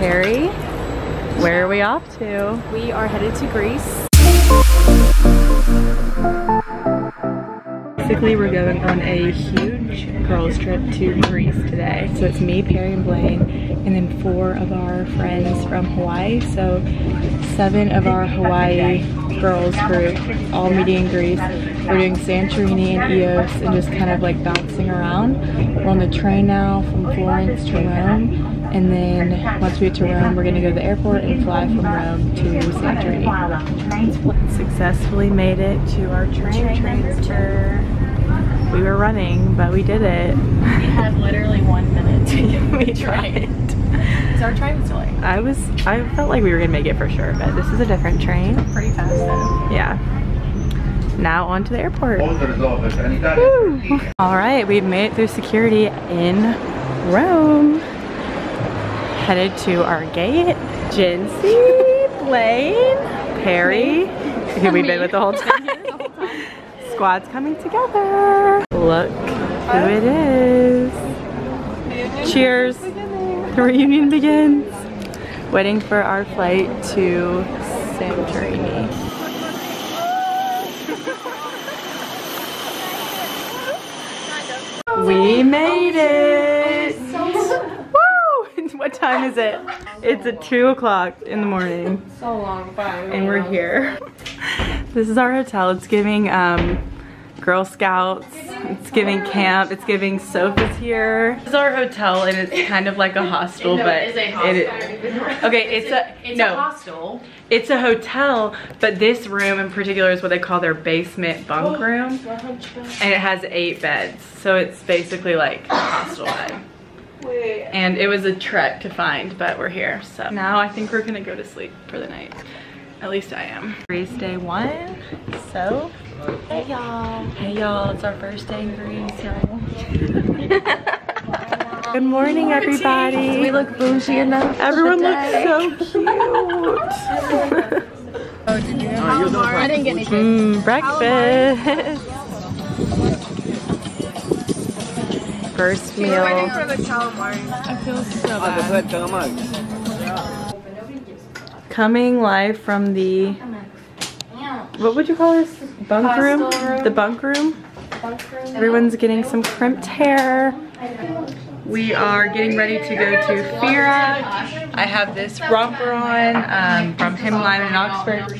Perry. Where are we off to? We are headed to Greece. Basically, we're going on a huge girls trip to Greece today. So it's me, Perry, and Blaine, and then four of our friends from Hawaii. So seven of our Hawaii girls group, all meeting in Greece. We're doing Santorini and Ios and just kind of like bouncing around. We're on the train now from Florence to Rome. And then once we get to Rome, we're gonna go to the airport and fly from Rome to Santorini. Successfully made it to our train transfer. We were running, but we did it. We had literally one minute. To we tried. So our train was delayed. I was, I felt like we were gonna make it for sure, but this is a different train. Pretty fast though. Yeah. Now on to the airport. All right, we've made it through security in Rome. Headed to our gate. Jinsey, Blaine, Perry, who we've been with the whole time. Squad's coming together. Look who it is. Cheers. The reunion begins. Waiting for our flight to Santorini. We made it! Time is it? It's at 2 o'clock in the morning. So long, fine. And we're here. This is our hotel. It's giving um, Girl Scouts. It's giving camp. It's giving sofas here. This is our hotel and it's kind of like a hostel, No, but it is a it- okay, it's a It's no. a hostel. It's a hotel, but this room in particular is what they call their basement bunk room. And it has eight beds. So it's basically like a hostel vibe. And it was a trek to find, but we're here. So now I think we're gonna go to sleep for the night. At least I am. Greece day one. So, Hey y'all. hey y'all, it's our first day in Greece, y'all. Good morning, everybody. We look bougie enough? Everyone looks so cute. Oh, did you know? oh, I didn't get anything. Mmm, breakfast. First meal. the calamari. I feel so bad. Coming live from the, what would you call this? Bunk room? Room. The bunk room? Everyone's getting some crimped hair. We are getting ready to go to Fira. I have this romper on um, from Hemline in Oxford.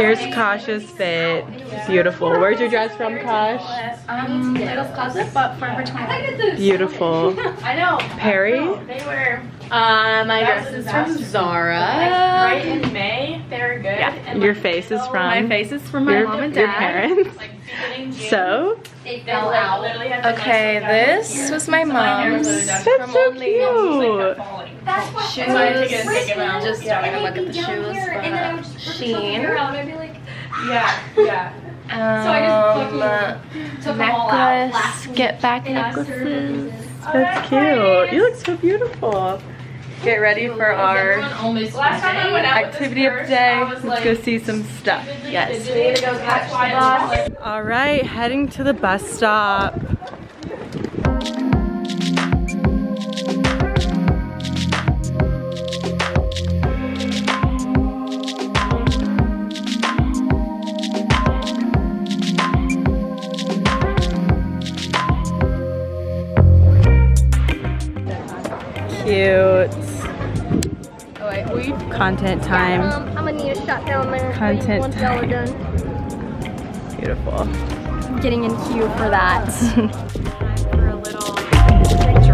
Here's Kasha's fit. Beautiful. Where's your dress from, Kosh? Um, Little's Closet, but Forever 21. Beautiful. I know. Perry? They were. Uh, my dress is from Zara. Right in May. They were good. Yeah. Your face is from My face is from my your, mom and dad. your parents. Like June. So, They fell out. Literally Okay, like, this was my mom's. that's so cute. that's Shoes. So I had to get a ticket out. Just don't even look at the shoes. But Shein. Yeah, yeah. Um, necklace. Get back necklaces. That's cute. You look so beautiful. Get ready for our activity of the day. Let's go see some stuff. Yes. All right, heading to the bus stop. Time. Um, I'm gonna need a shot down there. Content once y'all are time. done. Beautiful. Getting in queue for that. for a little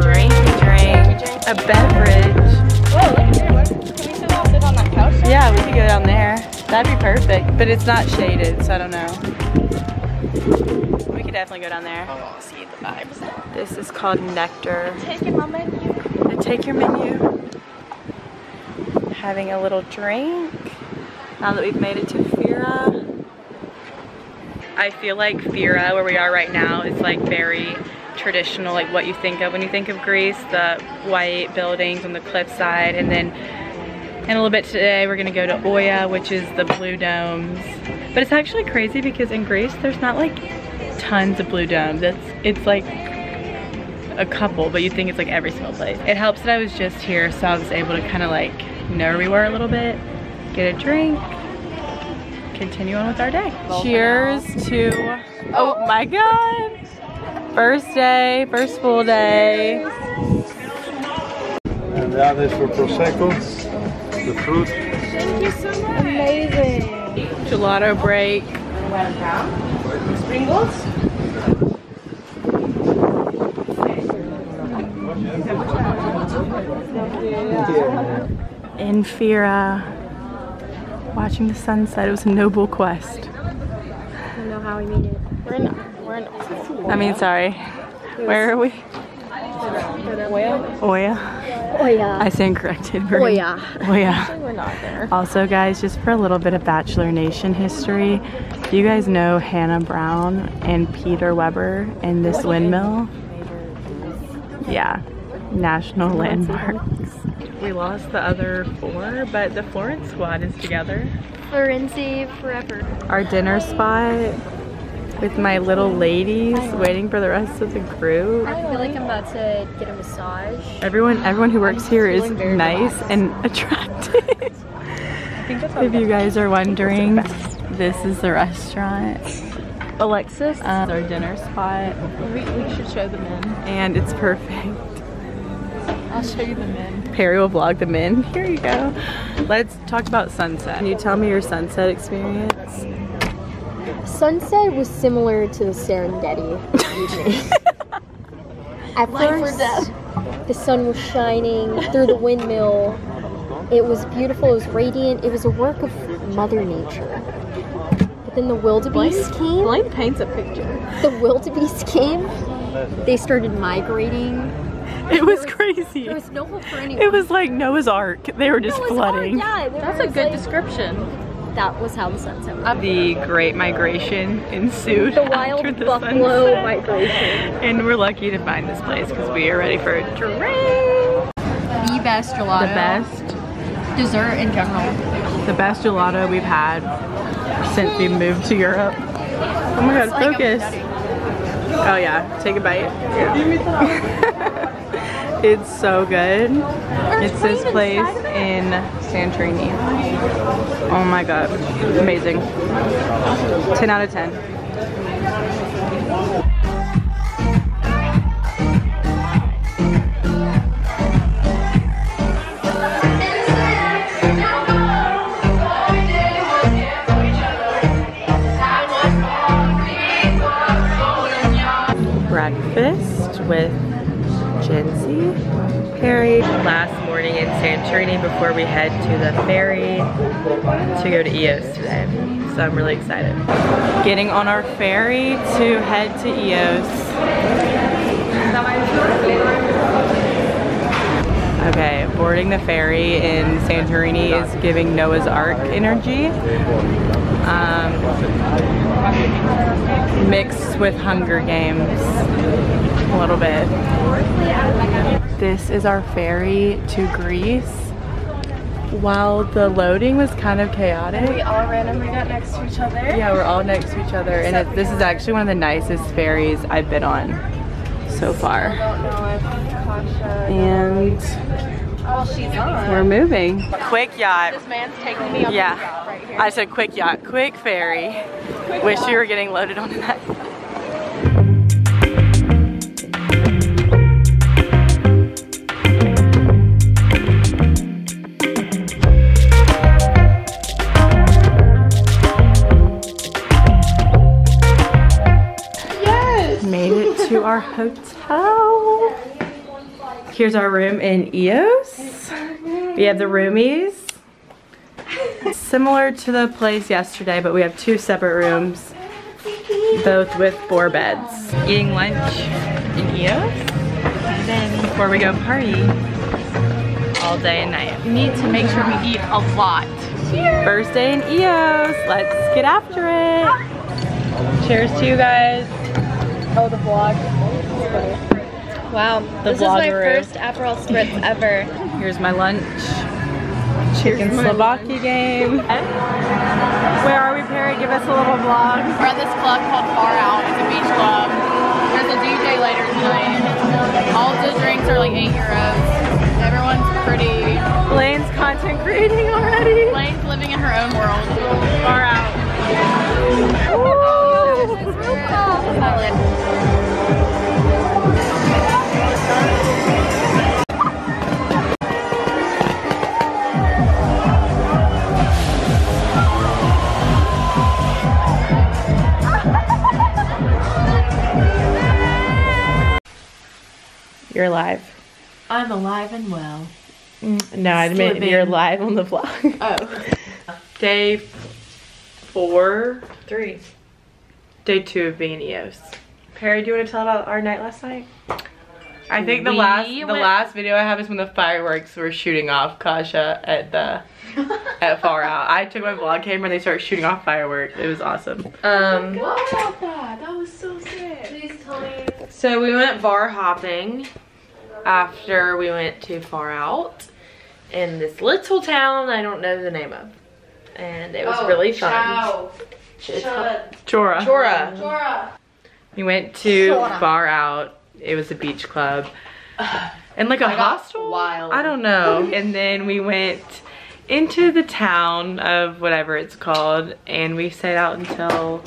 drink, drink, a beverage. Whoa, look here. Can we sit on that couch? Yeah, we could go down there. That'd be perfect, but it's not shaded, so I don't know. We could definitely go down there. See the vibes. This is called Nectar. Taking my menu. Take your menu. Having a little drink. Now that we've made it to Fira. I feel like Fira, where we are right now, is like very traditional, like what you think of when you think of Greece. The white buildings on the cliffside. And then in a little bit today, we're gonna go to Oia, which is the blue domes. But it's actually crazy because in Greece, there's not like tons of blue domes. It's, it's like a couple, but you think it's like every single place. It helps that I was just here, so I was able to kind of like know where we were a little bit, get a drink, continue on with our day. Cheers to, oh my God. First day, first full day. And that is for Prosecco, the fruit. Thank you so much. Amazing. Gelato break. In Fira, watching the sunset. It was a noble quest. I don't know how we made it. We're in, we're in I mean, sorry. Where are we? Oia. Oia. Oia. I stand corrected. We're Oia. Oia. We're not there. Also, guys, just for a little bit of Bachelor Nation history, do you guys know Hannah Brown and Peter Weber in this windmill? Yeah, national landmarks. We lost the other four, but the Florence squad is together. Florenzi forever. Our dinner spot with my little ladies waiting for the rest of the group. I feel like I'm about to get a massage. Everyone, everyone who works here is nice and attractive. if you guys are wondering, this is the restaurant. Alexis, uh, our dinner spot. We, we should show them in. And it's perfect. I'll show you them in. Perry will vlog them in. Here you go. Let's talk about sunset. Can you tell me your sunset experience? Sunset was similar to the Serengeti evening. At first, the sun was shining through the windmill. It was beautiful. It was radiant. It was a work of Mother Nature. But then the wildebeest came. Blaine paints a picture. The wildebeest came. They started migrating. It was crazy. There was no hope for anyone. It was like Noah's Ark. They were just It was hard, flooding. yeah, That's a good like- description. That was how the sunset was. The Great Migration ensued The after wild the buffalo sunset. migration. And we're lucky to find this place because we are ready for a drink. The best gelato. The best, Dessert in general. the best gelato we've had since we moved to Europe. Oh my god, focus. Oh yeah, take a bite. it's so good. It's this place in Santorini. Oh my god, amazing. 10 out of 10. breakfast with Jency, Perry. Last morning in Santorini before we head to the ferry to go to Ios today. So I'm really excited. Getting on our ferry to head to Ios. Okay, boarding the ferry in Santorini is giving Noah's Ark energy. Um, mixed with Hunger Games a little bit. This is our ferry to Greece. While the loading was kind of chaotic, We all randomly got next to each other. yeah, we're all next to each other, and it, this is actually one of the nicest ferries I've been on so far. don't know if Tasha. And Oh, she's we're moving. Quick yacht. This man's taking me on Yeah, the yacht right here. I said quick yacht, quick ferry. Wish you were getting loaded onto that. Here's our room in Ios. We have the roomies. Similar to the place yesterday, but we have two separate rooms, both with four beds. Eating lunch in Ios, and then before we go party all day and night. We need to make sure we eat a lot. First day in Ios, let's get after it. Cheers to you guys. Oh, the vlog. Wow. The this is my first Aperol Spritz ever. Here's my lunch. Chicken souvlaki game. Where are we, Perry? Give us a little vlog. We're at this club called Far Out. It's a beach club. There's a DJ later tonight. All the drinks are like 8 euros. Everyone's pretty. Blaine's content creating already. Blaine's living in her own world. Far out. You're alive. I'm alive and well. No, I admit Slipping. you're live on the vlog. Oh. Day four, three. Day two of being Ios. Perry, do you want to tell about our night last night? I think the We last the last video I have is when the fireworks were shooting off Kasha at the at Far Out. I took my vlog camera and they started shooting off fireworks. It was awesome. Um What about that? That was so sick. Please tell me. So we went bar hopping after we went too far out in this little town I don't know the name of. And it was Oh, really fun. It's called- Chora. Chora. We went to Chora. Far Out. It was a beach club. And like a I hostel? wild. I don't know. and then we went into the town of whatever it's called and we stayed out until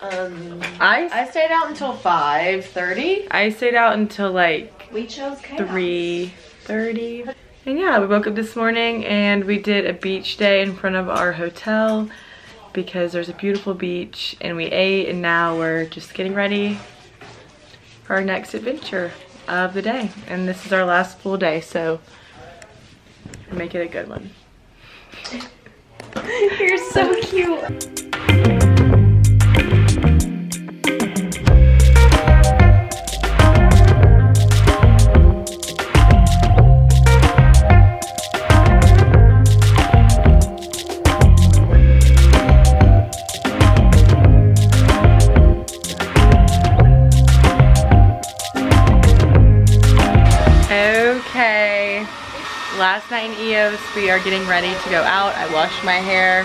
Um, I I stayed out until 5.30. I stayed out until like We chose chaos. 3:30. And yeah, we woke up this morning and we did a beach day in front of our hotel because there's a beautiful beach and we ate and now we're just getting ready for our next adventure of the day. And this is our last full day, so make it a good one. You're so cute. Last night in Ios, we are getting ready to go out. I washed my hair.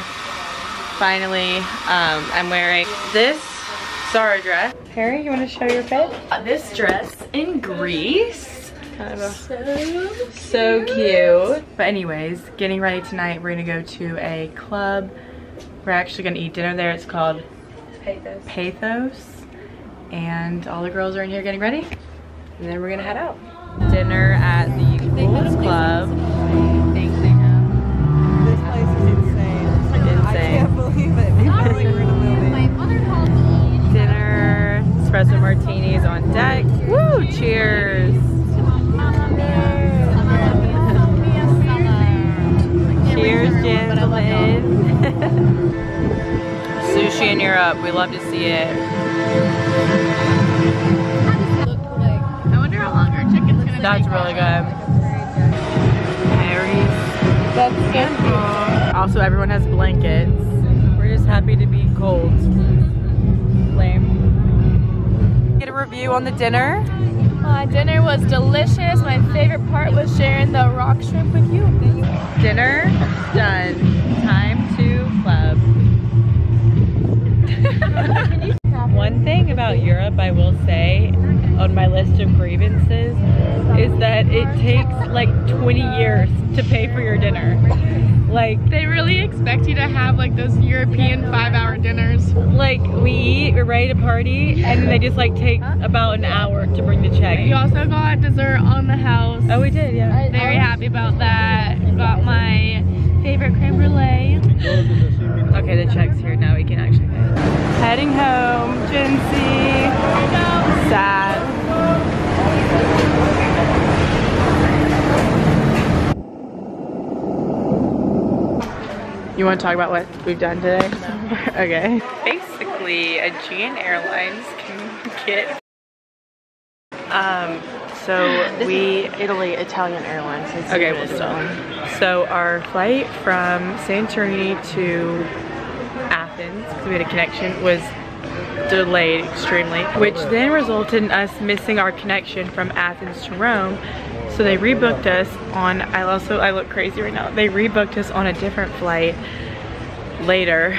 Finally, um, I'm wearing this Zara dress. Harry, you want to show your fit? This dress in Greece. Kind of a so cute. But anyways, getting ready tonight. We're gonna go to a club. We're actually gonna eat dinner there. It's called Pathos. Pathos. And all the girls are in here getting ready. And then we're gonna head out. Dinner at the Fools Club. This place is insane. I can't believe it. We feel like we're in a movie. Dinner, espresso martinis on deck. Woo! Cheers! Cheers, gentlemen. Sushi in Europe. We love to see it. I wonder how long our chicken's gonna That's take. really good. Also, everyone has blankets. We're just happy to be cold. Lame. Get a review on the dinner. Uh, dinner was delicious. My favorite part was sharing the rock shrimp with you. Dinner done. Time to club. One thing about Europe I will say on my list of grievances is that it takes like 20 years to pay for your dinner. Like They really expect you to have like those European five-hour dinners. like we eat, we're ready to party, and they just like take about an hour to bring the check. We also got dessert on the house. Oh, we did, yeah. Very um, happy about that. Got my favorite creme brulee. Okay, the check's here now. We can actually pay. Heading home, Jinsey. Sad. You want to talk about what we've done today? okay. Basically, Aegean Airlines can get. Um. So we Italy Italian Airlines. See Okay, well still. So our flight from Santorini to Athens, because we had a connection, was delayed extremely, which then resulted in us missing our connection from Athens to Rome. So they rebooked us on, I also, I look crazy right now. They rebooked us on a different flight, later,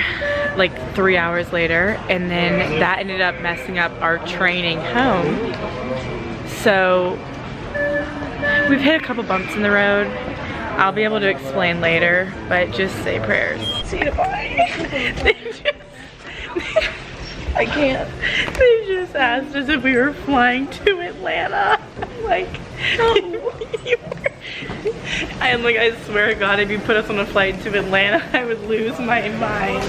like three hours later, and then that ended up messing up our training home. So we've hit a couple bumps in the road. I'll be able to explain later, but just say prayers. See you bye. I can't. They just asked us if we were flying to Atlanta. Like, I'm like, I swear to God, if you put us on a flight to Atlanta, I would lose my mind.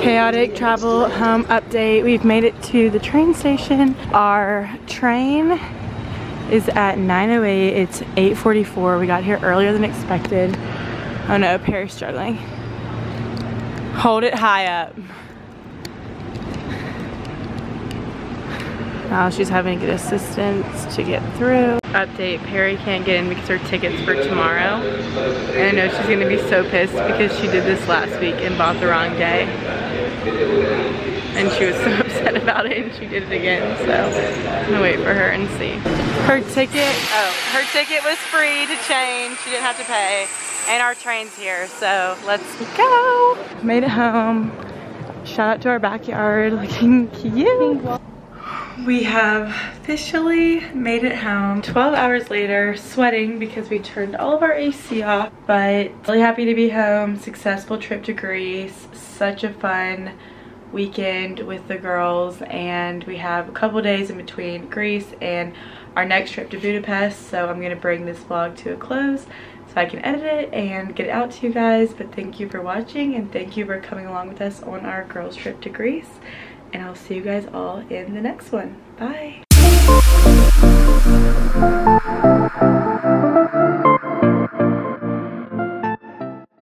Chaotic travel home update. We've made it to the train station. Our train is at 9.08. It's 8.44. We got here earlier than expected. Oh no, Perry's struggling. Hold it high up. Now she's having to get assistance to get through. Update, Perry can't get in because her ticket's for tomorrow. And I know she's gonna be so pissed because she did this last week and bought the wrong day. And she was so upset about it and she did it again, so I'm gonna wait for her and see. Her ticket, oh, her ticket was free to change. She didn't have to pay. And our train's here, so let's go. Made it home. Shout out to our backyard, looking cute. We have officially made it home 12 hours later, sweating because we turned all of our AC off, but really happy to be home. Successful trip to Greece. Such a fun weekend with the girls and we have a couple days in between Greece and our next trip to Budapest so I'm gonna bring this vlog to a close so I can edit it and get it out to you guys but thank you for watching and thank you for coming along with us on our girls trip to Greece and I'll see you guys all in the next one. Bye!